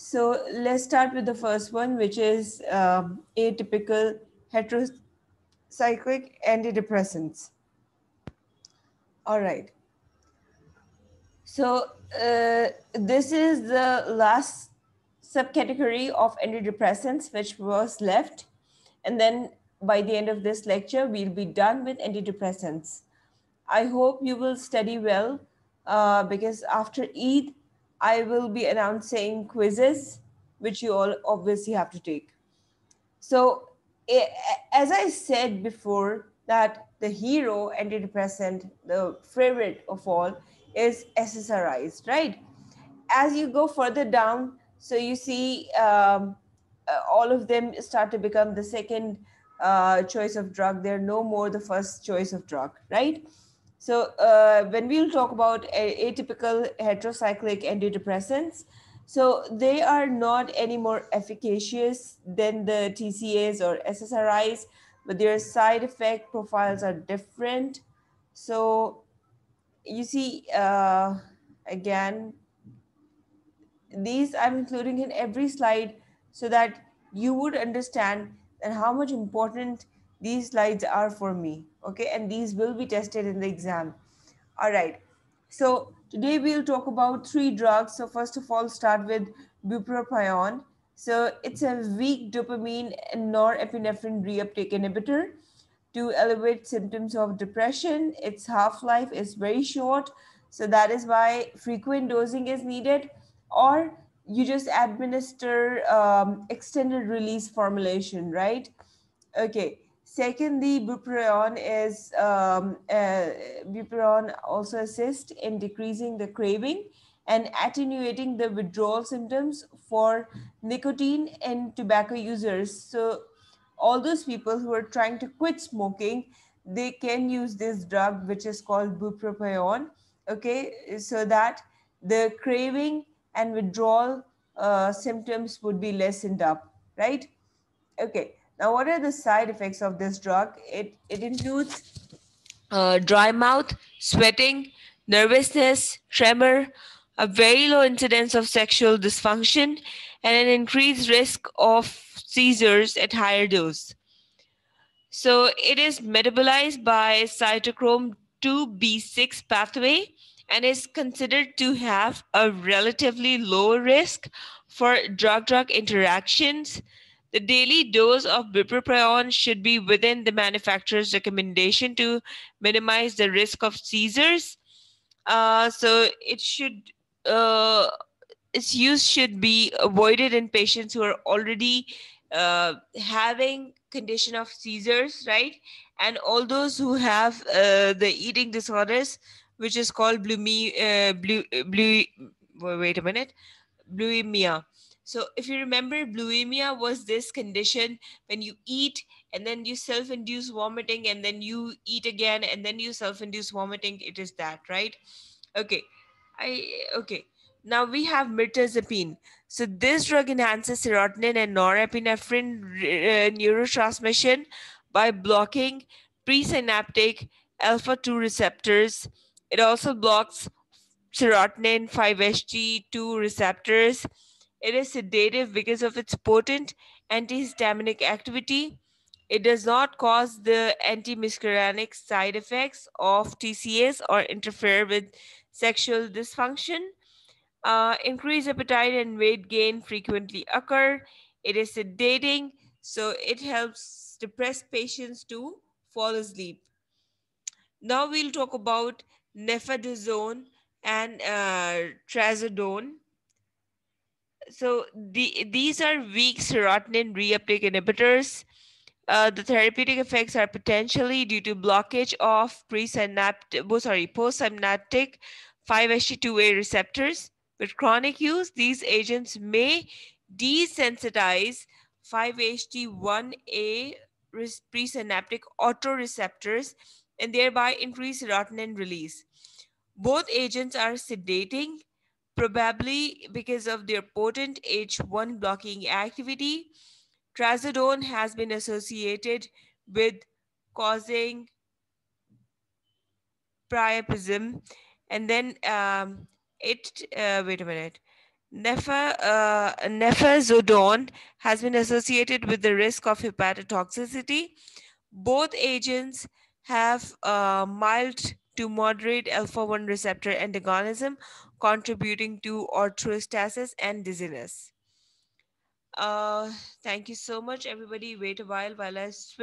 So let's start with the first one, which is um, atypical heterocyclic antidepressants. All right. So uh, this is the last subcategory of antidepressants which was left. And then by the end of this lecture, we'll be done with antidepressants. I hope you will study well uh, because after Eid, I will be announcing quizzes, which you all obviously have to take. So as I said before, that the hero antidepressant, the favorite of all, is SSRIs, right? As you go further down, so you see um, uh, all of them start to become the second uh, choice of drug. They're no more the first choice of drug, right? So uh, when we'll talk about atypical heterocyclic antidepressants, so they are not any more efficacious than the TCAs or SSRIs, but their side effect profiles are different. So you see, uh, again, these I'm including in every slide so that you would understand and how much important these slides are for me okay? And these will be tested in the exam. All right. So today we'll talk about three drugs. So first of all start with bupropion. So it's a weak dopamine and norepinephrine reuptake inhibitor to elevate symptoms of depression. Its half-life is very short. So that is why frequent dosing is needed or you just administer um, extended release formulation right? Okay Secondly, bupropion is um, uh, bupropion also assists in decreasing the craving and attenuating the withdrawal symptoms for nicotine and tobacco users. So all those people who are trying to quit smoking, they can use this drug, which is called bupropion, okay, so that the craving and withdrawal uh, symptoms would be lessened up, right? Okay, now, what are the side effects of this drug? It, it includes uh, dry mouth, sweating, nervousness, tremor, a very low incidence of sexual dysfunction, and an increased risk of seizures at higher dose. So it is metabolized by cytochrome 2b6 pathway and is considered to have a relatively low risk for drug-drug interactions the daily dose of bupropion should be within the manufacturer's recommendation to minimize the risk of seizures. Uh, so it should uh, its use should be avoided in patients who are already uh, having condition of seizures, right? And all those who have uh, the eating disorders, which is called blumi, uh, blue, blue, wait a minute, bulimia. So if you remember, bulimia was this condition when you eat and then you self-induce vomiting and then you eat again and then you self-induce vomiting. It is that, right? Okay. I okay. Now we have mirtazapine. So this drug enhances serotonin and norepinephrine uh, neurotransmission by blocking presynaptic alpha 2 receptors. It also blocks serotonin 5-HT2 receptors it is sedative because of its potent antihistaminic activity. It does not cause the antimuscarinic side effects of TCAs or interfere with sexual dysfunction. Uh, increased appetite and weight gain frequently occur. It is sedating, so it helps depressed patients to fall asleep. Now we'll talk about nefadazone and uh, trazodone so the, these are weak serotonin reuptake inhibitors. Uh, the therapeutic effects are potentially due to blockage of presynaptic, oh, sorry, postsynaptic 5-HT2A receptors. With chronic use, these agents may desensitize 5-HT1A presynaptic autoreceptors and thereby increase serotonin release. Both agents are sedating probably because of their potent H1 blocking activity. Trazodone has been associated with causing priapism. And then um, it, uh, wait a minute, uh, nefazodone has been associated with the risk of hepatotoxicity. Both agents have uh, mild to moderate alpha 1 receptor antagonism, contributing to orthostasis and dizziness. Uh, thank you so much, everybody. Wait a while while I switch